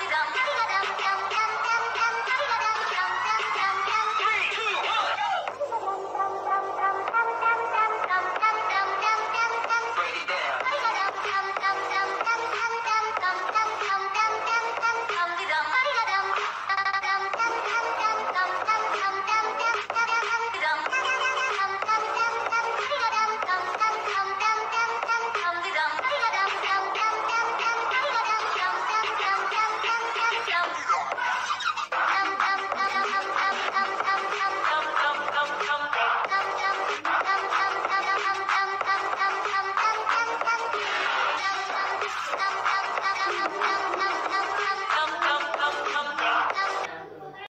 I'll be down. no, no, no.